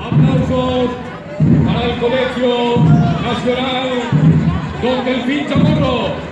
Aplausos para el Colegio Nacional Don Delfín Chamorro.